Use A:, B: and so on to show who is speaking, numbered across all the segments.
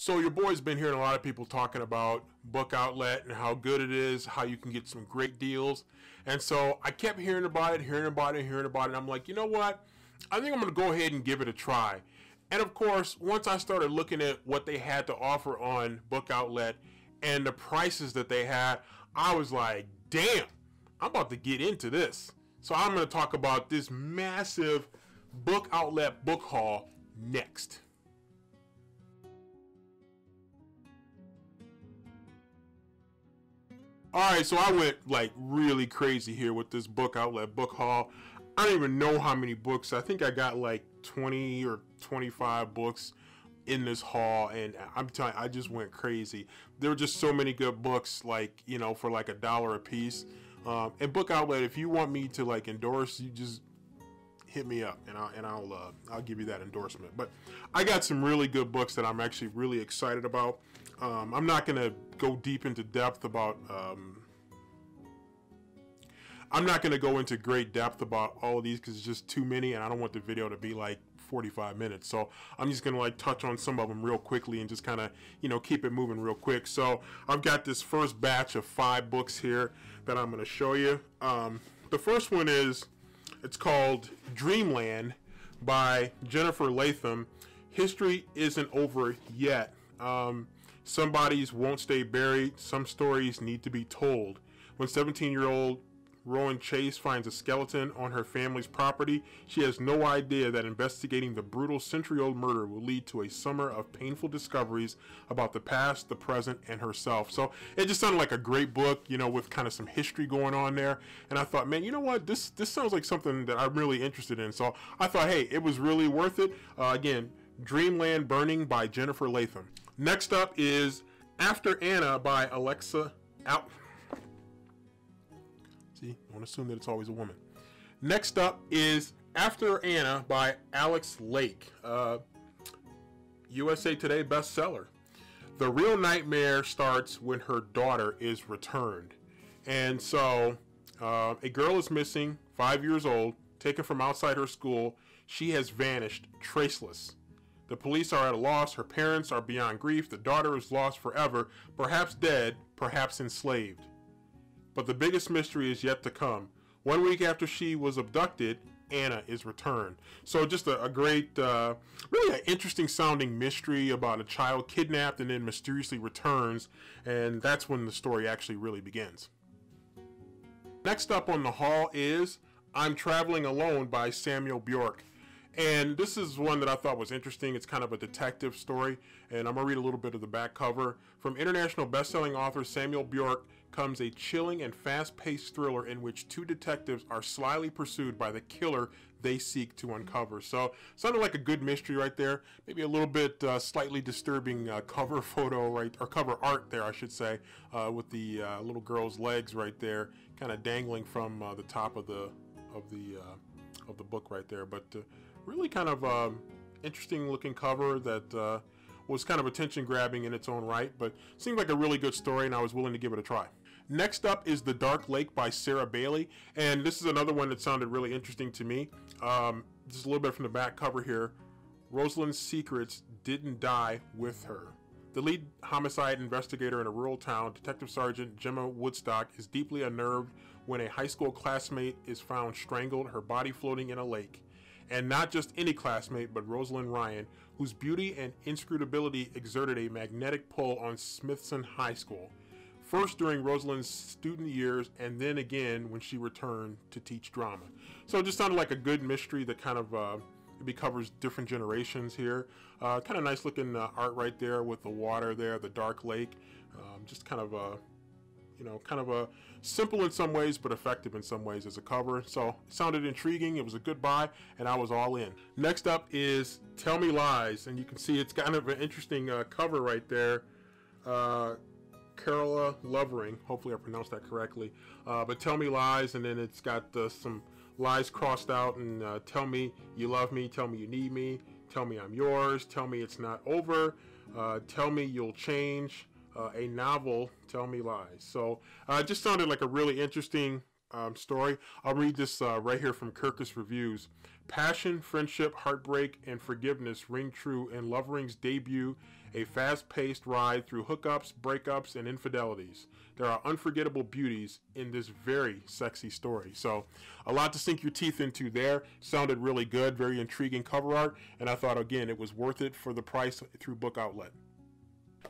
A: So your boy's been hearing a lot of people talking about Book Outlet and how good it is, how you can get some great deals. And so I kept hearing about it, hearing about it, hearing about it. I'm like, you know what? I think I'm going to go ahead and give it a try. And of course, once I started looking at what they had to offer on Book Outlet and the prices that they had, I was like, damn, I'm about to get into this. So I'm going to talk about this massive Book Outlet book haul next. All right, so I went like really crazy here with this book outlet book haul. I don't even know how many books. I think I got like 20 or 25 books in this haul and I'm telling you, I just went crazy. There were just so many good books like, you know, for like a dollar a piece. Um, and book outlet, if you want me to like endorse, you just hit me up and I'll, and I'll, uh, I'll give you that endorsement. But I got some really good books that I'm actually really excited about. Um, I'm not going to go deep into depth about. Um, I'm not going to go into great depth about all of these because it's just too many, and I don't want the video to be like 45 minutes. So I'm just going to like touch on some of them real quickly and just kind of you know keep it moving real quick. So I've got this first batch of five books here that I'm going to show you. Um, the first one is it's called Dreamland by Jennifer Latham. History isn't over yet. Um, some bodies won't stay buried. Some stories need to be told. When 17 year old Rowan Chase finds a skeleton on her family's property, she has no idea that investigating the brutal century old murder will lead to a summer of painful discoveries about the past, the present, and herself. So it just sounded like a great book, you know, with kind of some history going on there. And I thought, man, you know what? This this sounds like something that I'm really interested in. So I thought, hey, it was really worth it. Uh, again, Dreamland Burning by Jennifer Latham. Next up is After Anna by Alexa Out. See, don't assume that it's always a woman. Next up is After Anna by Alex Lake. Uh, USA Today bestseller. The real nightmare starts when her daughter is returned. And so, uh, a girl is missing, five years old, taken from outside her school. She has vanished, traceless. The police are at a loss. Her parents are beyond grief. The daughter is lost forever, perhaps dead, perhaps enslaved. But the biggest mystery is yet to come. One week after she was abducted, Anna is returned. So just a, a great, uh, really an interesting sounding mystery about a child kidnapped and then mysteriously returns, and that's when the story actually really begins. Next up on the hall is I'm Traveling Alone by Samuel Bjork. And this is one that I thought was interesting. It's kind of a detective story, and I'm gonna read a little bit of the back cover. From international best-selling author Samuel Bjork comes a chilling and fast-paced thriller in which two detectives are slyly pursued by the killer they seek to uncover. So, sounded like a good mystery right there. Maybe a little bit uh, slightly disturbing uh, cover photo right, or cover art there, I should say, uh, with the uh, little girl's legs right there, kind of dangling from uh, the top of the of the uh, of the book right there. But really kind of um, interesting looking cover that was kind of attention grabbing in its own right, but seemed like a really good story and I was willing to give it a try. Next up is The Dark Lake by Sarah Bailey, and this is another one that sounded really interesting to me. Um, just a little bit from the back cover here. Rosalind's secrets didn't die with her. The lead homicide investigator in a rural town, Detective Sergeant Gemma Woodstock, is deeply unnerved when a high school classmate is found strangled, her body floating in a lake and not just any classmate, but Rosalind Ryan, whose beauty and inscrutability exerted a magnetic pull on Smithson High School. First during Rosalind's student years, and then again when she returned to teach drama. So it just sounded like a good mystery that kind of uh, maybe covers different generations here. Uh, kind of nice looking uh, art right there with the water there, the dark lake. Um, just kind of a you know, kind of a simple in some ways, but effective in some ways as a cover. So it sounded intriguing. It was a good buy, and I was all in. Next up is Tell Me Lies, and you can see it's kind of an interesting uh, cover right there. Uh, Carola Lovering, hopefully I pronounced that correctly. Uh, but Tell Me Lies, and then it's got uh, some lies crossed out, and uh, Tell Me You Love Me, Tell Me You Need Me, Tell Me I'm Yours, Tell Me It's Not Over, uh, Tell Me You'll Change uh, a novel, Tell Me Lies. So uh, it just sounded like a really interesting um, story. I'll read this uh, right here from Kirkus Reviews. Passion, friendship, heartbreak, and forgiveness ring true in Lovering's debut, a fast paced ride through hookups, breakups, and infidelities. There are unforgettable beauties in this very sexy story. So, a lot to sink your teeth into there. Sounded really good, very intriguing cover art, and I thought, again, it was worth it for the price through Book Outlet.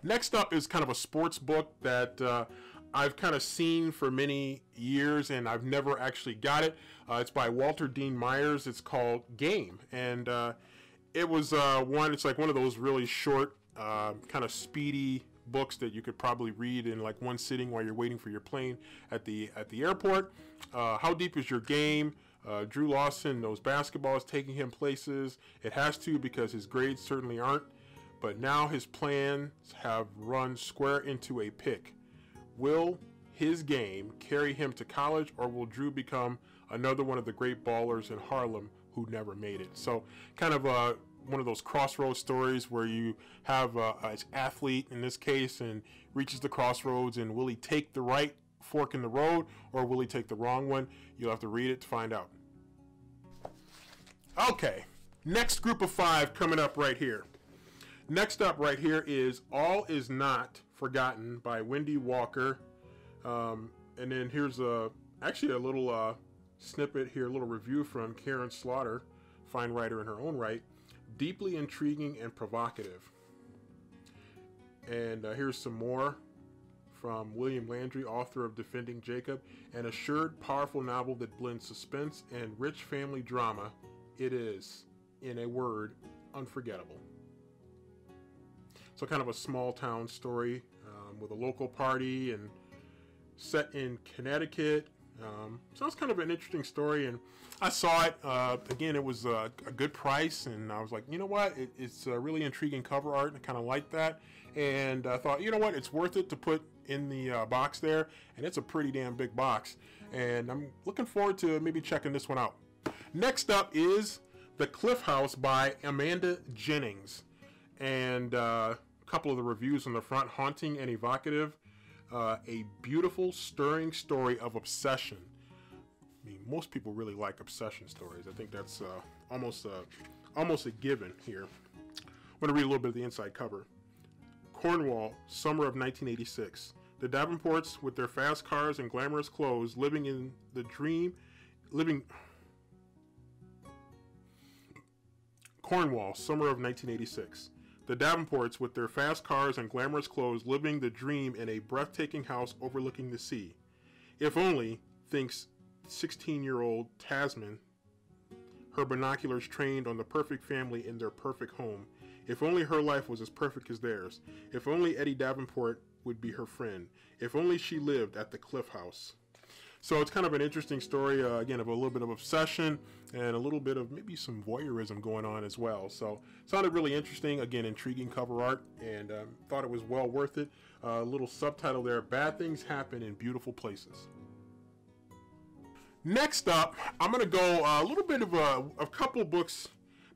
A: Next up is kind of a sports book that uh, I've kind of seen for many years and I've never actually got it. Uh, it's by Walter Dean Myers. It's called Game. And uh, it was uh, one, it's like one of those really short, uh, kind of speedy books that you could probably read in like one sitting while you're waiting for your plane at the at the airport. Uh, how deep is your game? Uh, Drew Lawson knows basketball is taking him places. It has to because his grades certainly aren't. But now his plans have run square into a pick. Will his game carry him to college, or will Drew become another one of the great ballers in Harlem who never made it? So, kind of a one of those crossroads stories where you have uh, a, an athlete in this case and reaches the crossroads, and will he take the right fork in the road, or will he take the wrong one? You'll have to read it to find out. Okay, next group of five coming up right here. Next up right here is All Is Not Forgotten by Wendy Walker. Um, and then here's a actually a little uh, snippet here, a little review from Karin Slaughter, fine writer in her own right. Deeply intriguing and provocative. And uh, here's some more from William Landry, author of Defending Jacob, an assured, powerful novel that blends suspense and rich family drama. It is, in a word, unforgettable. So kind of a small town story um, with a local party and set in Connecticut. Um, so it's kind of an interesting story, and I saw it uh, again. It was a good price, and I was like, you know what? It, it's a really intriguing cover art, and I kind of like that. And I thought, you know what? It's worth it to put in the uh, box there, and it's a pretty damn big box. And I'm looking forward to maybe checking this one out. Next up is The Cliff House by Amanda Jennings, and uh, couple of the reviews on the front haunting and evocative. Uh, a beautiful, stirring story of obsession. I mean, most people really like obsession stories. I think that's uh, almost a, almost a given here. I'm going to read a little bit of the inside cover. Cornwall, summer of 1986. The Davenports, with their fast cars and glamorous clothes, living in the dream, living. Cornwall, summer of 1986. The Davenports, with their fast cars and glamorous clothes, living the dream in a breathtaking house overlooking the sea. If only, thinks 16 year old Tasman, her binoculars trained on the perfect family in their perfect home. If only her life was as perfect as theirs. If only Eddie Davenport would be her friend. If only she lived at the Cliff House. So it's kind of an interesting story, uh, again, of a little bit of obsession and a little bit of maybe some voyeurism going on as well. So sounded really interesting. Again, intriguing cover art, and um, thought it was well worth it. A uh, little subtitle there: "Bad things happen in beautiful places." Next up, I'm going to go uh, a little bit of a, a couple books,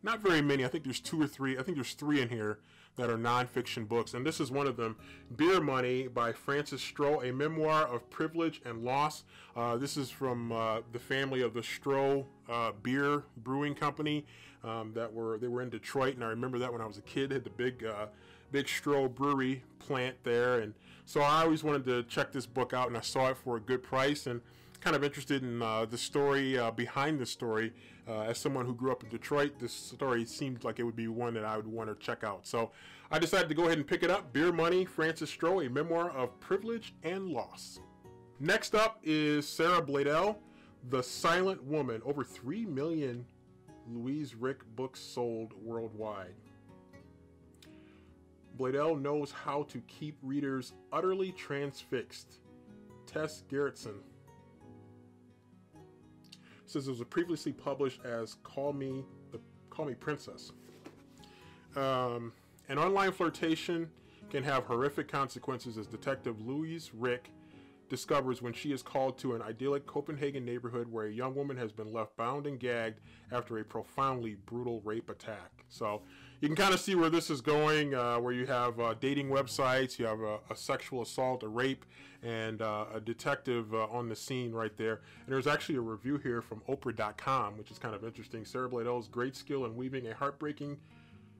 A: not very many. I think there's two or three. I think there's three in here that are nonfiction books, and this is one of them Beer Money by Francis Stroh, a memoir of privilege and loss. Uh, this is from uh, the family of the Stroh uh, Beer Brewing Company um, that were they were in Detroit, and I remember that when I was a kid, had the big uh, big Stroh Brewery plant there, and so I always wanted to check this book out, and I saw it for a good price, and kind of interested in uh, the story uh, behind the story. Uh, as someone who grew up in Detroit, this story seemed like it would be one that I would want to check out. So I decided to go ahead and pick it up. Beer Money, Francis Stroh, a memoir of privilege and loss. Next up is Sarah Blaedel, The Silent Woman. Over 3 million Louise Rick books sold worldwide. Blaedel knows how to keep readers utterly transfixed. Tess Gerritsen says it was previously published as "Call Me the Call Me Princess." Um, an online flirtation can have horrific consequences, as Detective Louise Rick discovers when she is called to an idyllic Copenhagen neighborhood where a young woman has been left bound and gagged after a profoundly brutal rape attack. So you can kind of see where this is going, uh, where you have uh, dating websites, you have a, a, sexual assault, a rape, and uh, a detective uh, on the scene right there. And there's actually a review here from Oprah.com, which is kind of interesting. Sarah Blaedel's great skill in weaving a heartbreaking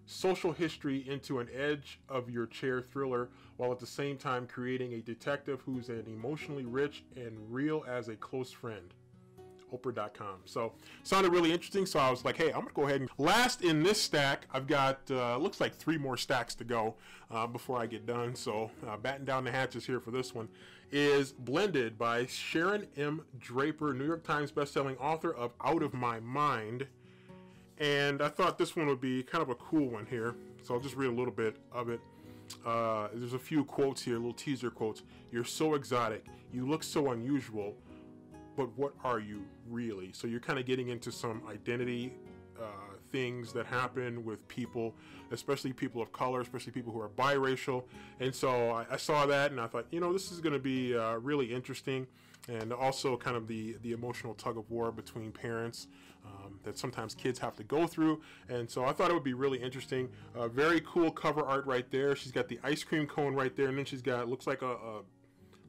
A: social history into an edge of your chair thriller while at the same time creating a detective who's an emotionally rich and real as a close friend. Oprah.com. So sounded really interesting. So I was like, hey, I'm gonna go ahead and last in this stack. I've got uh, looks like three more stacks to go uh, before I get done. So uh, batting down the hatches here for this one is Blended by Sharon M. Draper, New York Times bestselling author of Out of My Mind. And I thought this one would be kind of a cool one here. So I'll just read a little bit of it. Uh, there's a few quotes here, little teaser quotes. You're so exotic. You look so unusual but what are you really? So you're kind of getting into some identity uh, things that happen with people, especially people of color, especially people who are biracial. And so I, I saw that and I thought, you know, this is going to be uh, really interesting. And also kind of the, the emotional tug of war between parents um, that sometimes kids have to go through. And so I thought it would be really interesting. Uh, very cool cover art right there. She's got the ice cream cone right there. And then she's got, looks like a, a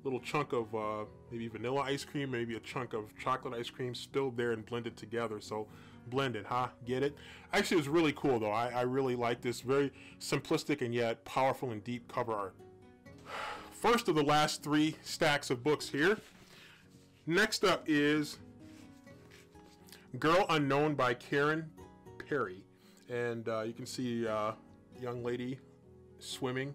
A: little chunk of uh, maybe vanilla ice cream, maybe a chunk of chocolate ice cream spilled there and blended together. So blended, huh? Get it? Actually, it was really cool though. I, I really like this very simplistic and yet powerful and deep cover art. First of the last three stacks of books here. Next up is Girl Unknown by Karen Perry. And uh, you can see a uh, young lady swimming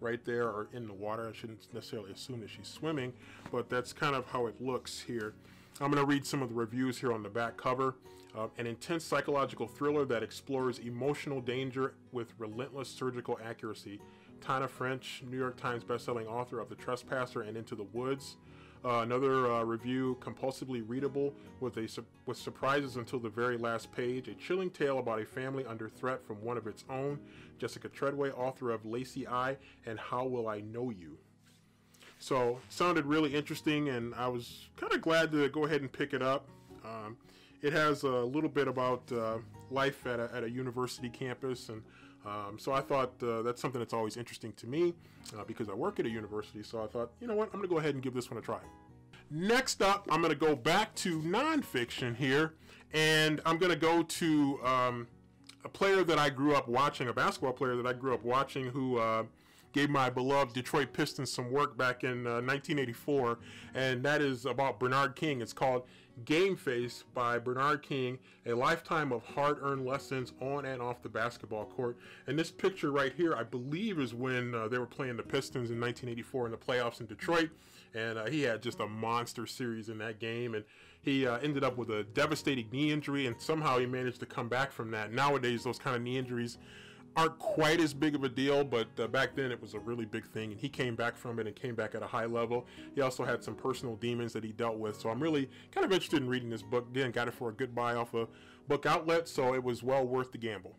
A: right there or in the water. I shouldn't necessarily assume that she's swimming, but that's kind of how it looks here. I'm going to read some of the reviews here on the back cover. Uh, an intense psychological thriller that explores emotional danger with relentless surgical accuracy. Tana French, New York Times bestselling author of The Trespasser and Into the Woods. Uh, another uh, review, compulsively readable with a su with surprises until the very last page. A chilling tale about a family under threat from one of its own. Jessica Treadway, author of Lacy Eye and How Will I Know You. So sounded really interesting, and I was kind of glad to go ahead and pick it up. Um, it has a little bit about uh, life at a, at a university campus and um, so I thought uh, that's something that's always interesting to me uh, because I work at a university. So I thought, you know what, I'm going to go ahead and give this one a try. Next up, I'm going to go back to nonfiction here, and I'm going to go to um, a player that I grew up watching, a basketball player that I grew up watching who uh, gave my beloved Detroit Pistons some work back in 1984, uh, and that is about Bernard King. It's called Game Face by Bernard King, a lifetime of hard earned lessons on and off the basketball court. And this picture right here, I believe, is when uh, they were playing the Pistons in 1984 in the playoffs in Detroit. And uh, he had just a monster series in that game. And he uh, ended up with a devastating knee injury, and somehow he managed to come back from that. Nowadays, those kind of knee injuries aren't quite as big of a deal, but uh, back then it was a really big thing, and he came back from it and came back at a high level. He also had some personal demons that he dealt with, so I'm really kind of interested in reading this book. Again, got it for a good buy off a book outlet, so it was well worth the gamble.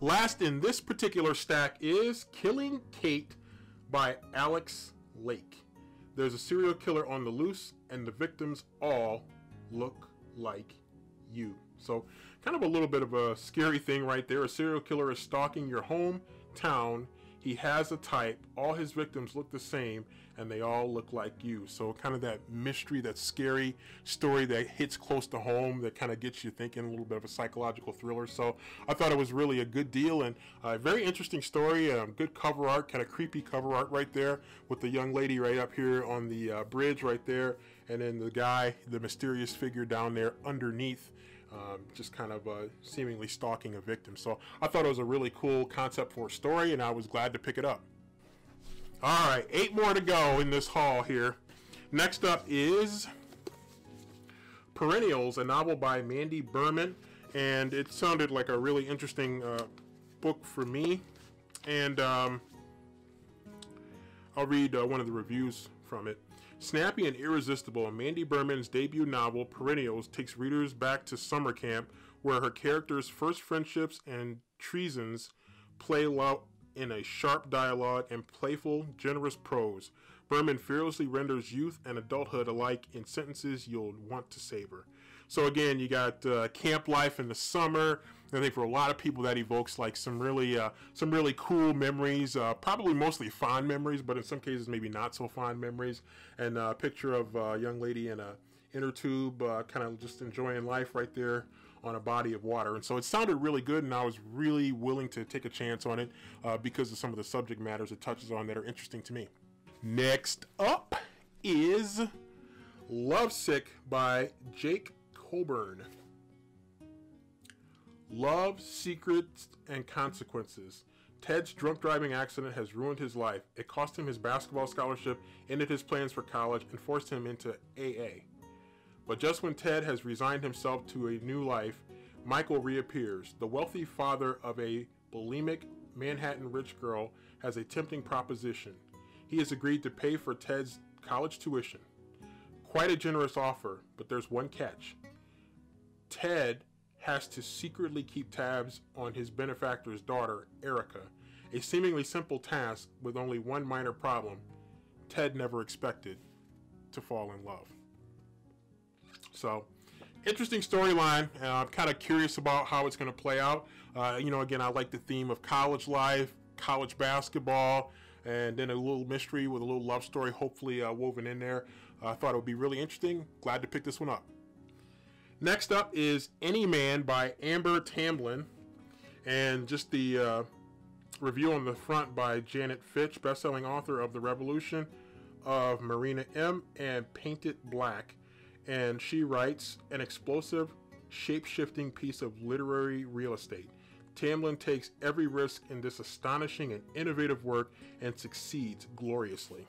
A: Last in this particular stack is Killing Kate by Alex Lake. There's a serial killer on the loose, and the victims all look like you. So kind of a little bit of a scary thing right there. A serial killer is stalking your hometown. He has a type. All his victims look the same, and they all look like you. So kind of that mystery, that scary story that hits close to home, that kind of gets you thinking a little bit of a psychological thriller. So I thought it was really a good deal and a very interesting story. Um, good cover art, kind of creepy cover art right there with the young lady right up here on the uh, bridge right there, and then the guy, the mysterious figure down there underneath um, just kind of uh, seemingly stalking a victim. So I thought it was a really cool concept for a story, and I was glad to pick it up. All right, eight more to go in this haul here. Next up is Perennials, a novel by Mandy Berman, and it sounded like a really interesting uh, book for me. And um, I'll read uh, one of the reviews from it. Snappy and irresistible, Mandy Berman's debut novel, Perennials, takes readers back to summer camp, where her characters' first friendships and treasons play out in a sharp dialogue and playful, generous prose. Berman fearlessly renders youth and adulthood alike in sentences you'll want to savor. So again, you got uh, camp life in the summer. I think for a lot of people that evokes like some really uh, some really cool memories, uh, probably mostly fond memories, but in some cases maybe not so fond memories. And a picture of a young lady in a inner tube, uh, kind of just enjoying life right there on a body of water. And so it sounded really good, and I was really willing to take a chance on it uh, because of some of the subject matters it touches on that are interesting to me. Next up is Lovesick by Jake Coburn. Love, Secrets, and Consequences. Ted's drunk driving accident has ruined his life. It cost him his basketball scholarship, ended his plans for college, and forced him into AA. But just when Ted has resigned himself to a new life, Michael reappears. The wealthy father of a bulimic Manhattan rich girl has a tempting proposition. He has agreed to pay for Ted's college tuition. Quite a generous offer, but there's one catch. Ted has to secretly keep tabs on his benefactor's daughter, Erica, a seemingly simple task with only one minor problem. Ted never expected to fall in love. So, interesting storyline. Uh, I'm kind of curious about how it's going to play out. Uh, you know, again, I like the theme of college life, college basketball, and then a little mystery with a little love story, hopefully uh, woven in there. I thought it would be really interesting. Glad to pick this one up. Next up is Any Man by Amber Tamblyn, and just the uh, review on the front by Janet Fitch, best-selling author of The Revolution of Marina M and Painted Black and she writes an explosive, shape shifting piece of literary real estate. Tamblyn takes every risk in this astonishing and innovative work and succeeds gloriously.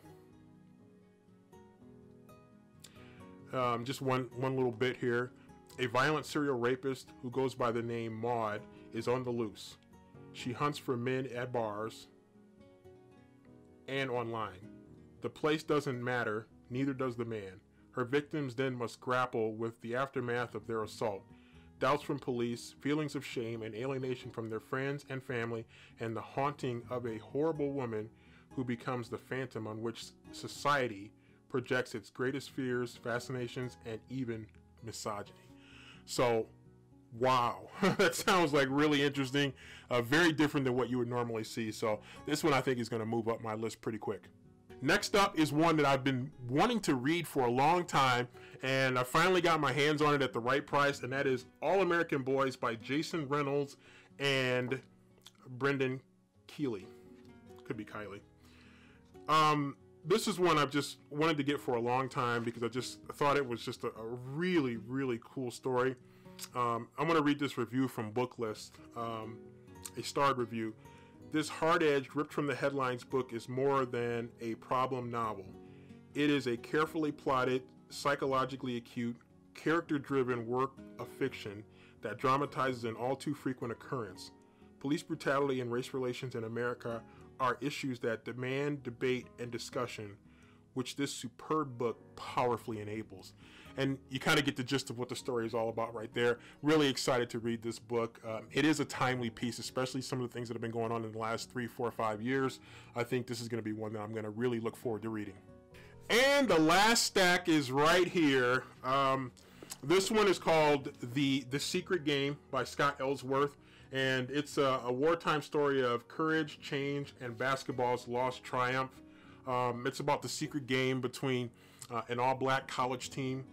A: Um, just one, one little bit here. A violent serial rapist who goes by the name Maud is on the loose. She hunts for men at bars and online. The place doesn't matter, neither does the man. Her victims then must grapple with the aftermath of their assault doubts from police, feelings of shame and alienation from their friends and family, and the haunting of a horrible woman who becomes the phantom on which society projects its greatest fears, fascinations, and even misogyny. So, wow, that sounds like really interesting, uh, very different than what you would normally see. So, this one I think is going to move up my list pretty quick. Next up is one that I've been wanting to read for a long time, and I finally got my hands on it at the right price, and that is All American Boys by Jason Reynolds and Brendan Kiely. Could be Kylie. Um, this is one I've just wanted to get for a long time because I just thought it was just a, a really, really cool story. Um, I'm going to read this review from Booklist, um, a starred review. This hard edged, ripped from the headlines book is more than a problem novel. It is a carefully plotted, psychologically acute, character driven work of fiction that dramatizes an all too frequent occurrence. Police brutality and race relations in America are issues that demand debate and discussion, which this superb book powerfully enables and you kind of get the gist of what the story is all about right there. Really excited to read this book. Um, it is a timely piece, especially some of the things that have been going on in the last three, four, five years. I think this is going to be one that I'm going to really look forward to reading. And the last stack is right here. Um, this one is called the the Secret Game by Scott Ellsworth, and it's a, a wartime story of courage, change, and basketball's lost triumph. Um, it's about the secret game between uh, an all-black college team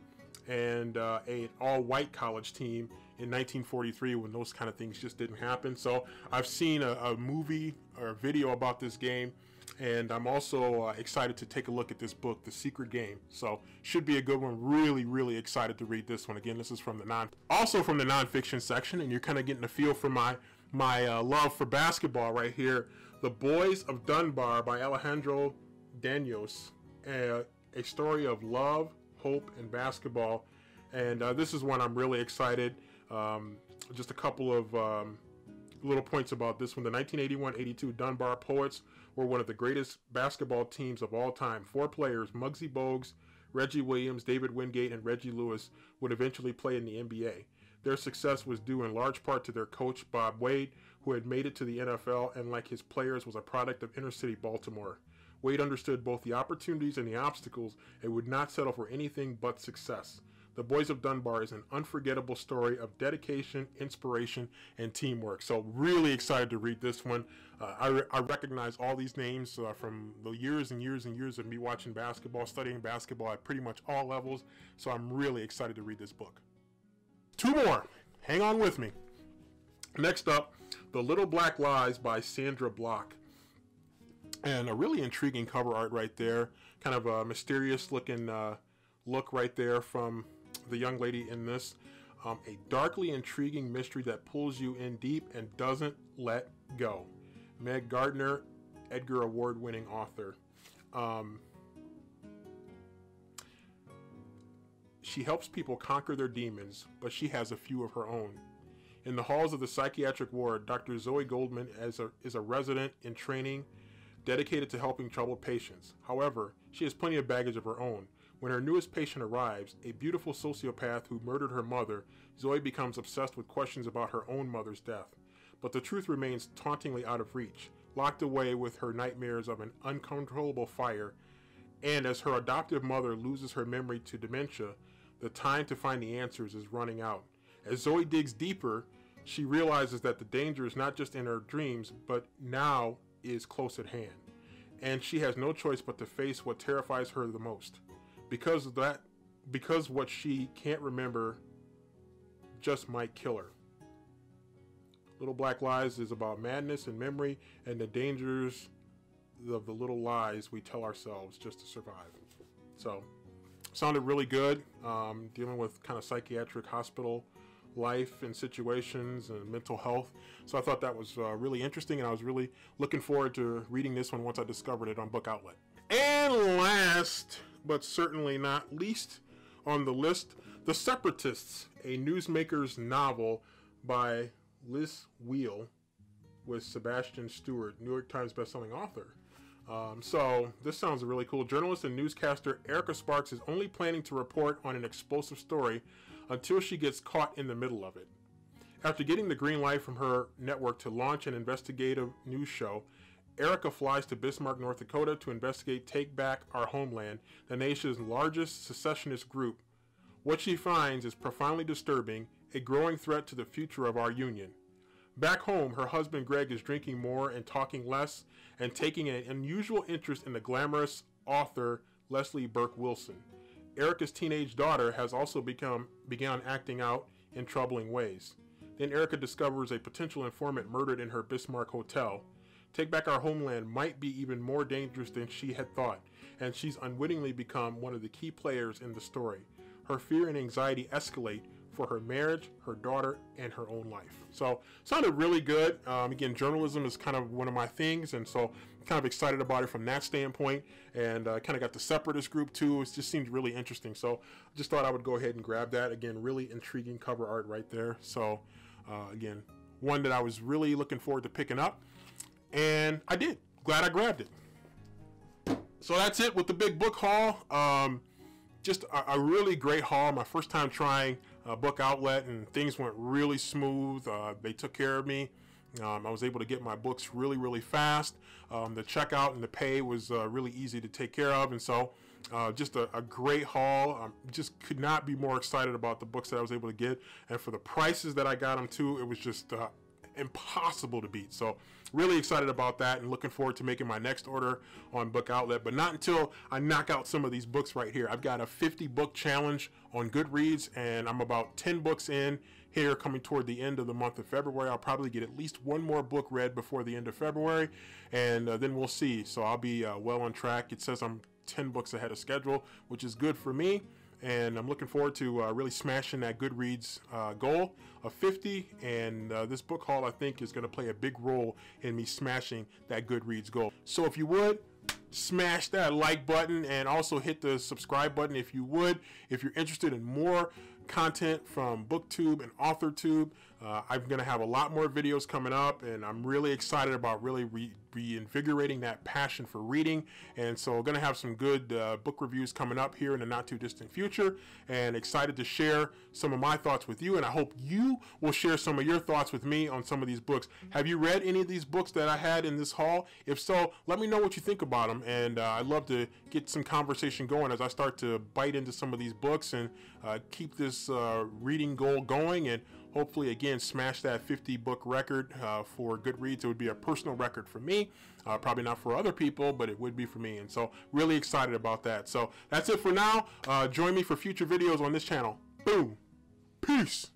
A: and uh, an all-white college team in 1943 when those kind of things just didn't happen. So I've seen a, a movie or a video about this game, and I'm also uh, excited to take a look at this book, The Secret Game. So should be a good one. Really, really excited to read this one. Again, this is from the non, also from the nonfiction section, and you're kind of getting a feel for my my uh, love for basketball right here. The Boys of Dunbar by Alejandro. Uh, a story of love, hope, and basketball. And uh, this is one I'm really excited. Um, just a couple of um, little points about this one. The 1981-82 Dunbar Poets were one of the greatest basketball teams of all time. Four players, Muggsy Bogues, Reggie Williams, David Wingate, and Reggie Lewis, would eventually play in the NBA. Their success was due in large part to their coach, Bob Wade, who had made it to the NFL and, like his players, was a product of inner city Baltimore. Wade understood both the opportunities and the obstacles and would not settle for anything but success. The Boys of Dunbar is an unforgettable story of dedication, inspiration, and teamwork. So, really excited to read this one. Uh, I, re- I, recognize all these names uh, from the years and years and years of me watching basketball, studying basketball at pretty much all levels. So, I'm really excited to read this book. Two more. Hang on with me. Next up, The Little Black Lies by Sandra Block. And a really intriguing cover art right there. Kind of a mysterious looking uh, look right there from the young lady in this. Um, a darkly intriguing mystery that pulls you in deep and doesn't let go. Meg Gardiner, Edgar Award winning author. Um, she helps people conquer their demons, but she has a few of her own. In the halls of the psychiatric ward, Dr. Zoe Goldman a, is a resident in training dedicated to helping troubled patients. However, she has plenty of baggage of her own, when her newest patient arrives, a beautiful sociopath who murdered her mother, Zoe becomes obsessed with questions about her own mother's death. But the truth remains tauntingly out of reach, locked away with her nightmares of an uncontrollable fire, and as her adoptive mother loses her memory to dementia, the time to find the answers is running out. As Zoe digs deeper, she realizes that the danger is not just in her dreams, but now is close at hand. And she has no choice but to face what terrifies her the most because of that because what she can't remember just might kill her. Little Black Lies is about madness and memory and the dangers of the little lies we tell ourselves just to survive. So, sounded really good. Um, dealing with kind of psychiatric hospital life and situations and mental health. So I thought that was uh, really interesting, and I was really looking forward to reading this one once I discovered it on Book Outlet. And last but certainly not least on the list, The Separatists, a newsmaker's novel by Liz Wiehl with Sebastian Stuart, New York Times bestselling author. Um, so this sounds really cool. Journalist and newscaster Erica Sparks is only planning to report on an explosive story until she gets caught in the middle of it. After getting the green light from her network to launch an investigative news show, Erica flies to Bismarck, North Dakota to investigate Take Back Our Homeland, the nation's largest secessionist group. What she finds is profoundly disturbing, a growing threat to the future of our union. Back home, her husband Greg is drinking more and talking less, and taking an unusual interest in the glamorous author Leslie Burke Wilson. Erica's teenage daughter has also become begun acting out in troubling ways. Then Erica discovers a potential informant murdered in her Bismarck hotel. Take Back Our Homeland might be even more dangerous than she had thought, and she's unwittingly become one of the key players in the story. Her fear and anxiety escalate for her marriage, her daughter, and her own life. So, sounded really good. Um, again, journalism is kind of one of my things, and so kind of excited about it from that standpoint. And uh, kind of got the separatist group too. It just seemed really interesting. So, just thought I would go ahead and grab that. Again, really intriguing cover art right there. So, uh, again, one that I was really looking forward to picking up and I did. Glad I grabbed it. So that's it with the big book haul. Um, just a, a, really great haul. My first time trying a book outlet, and things went really smooth. Uh, they took care of me. Um, I was able to get my books really, really fast. Um, the checkout and the pay was uh, really easy to take care of, and so uh, just a, a, great haul. I just could not be more excited about the books that I was able to get, and for the prices that I got them to, it was just uh, impossible to beat. So really excited about that and looking forward to making my next order on Book Outlet, but not until I knock out some of these books right here. I've got a 50 book challenge on Goodreads and I'm about 10 books in here coming toward the end of the month of February. I'll probably get at least one more book read before the end of February and uh, then we'll see. So I'll be uh, well on track. It says I'm 10 books ahead of schedule, which is good for me and I'm looking forward to uh, really smashing that Goodreads uh, goal of 50. And uh, this book haul, I think, is going to play a big role in me smashing that Goodreads goal. So if you would, smash that like button and also hit the subscribe button if you would. If you're interested in more content from BookTube and AuthorTube, uh, I'm going to have a lot more videos coming up, and I'm really excited about really re- reinvigorating that passion for reading. And so, going to have some good uh, book reviews coming up here in the not too distant future. And excited to share some of my thoughts with you. And I hope you will share some of your thoughts with me on some of these books. Have you read any of these books that I had in this haul? If so, let me know what you think about them. And uh, I'd love to get some conversation going as I start to bite into some of these books and uh, keep this uh, reading goal going. And hopefully, again, smash that 50 book record uh, for Goodreads. It would be a personal record for me, uh, probably not for other people, but it would be for me. And so, really excited about that. So, that's it for now. Uh, join me for future videos on this channel. Boom. Peace.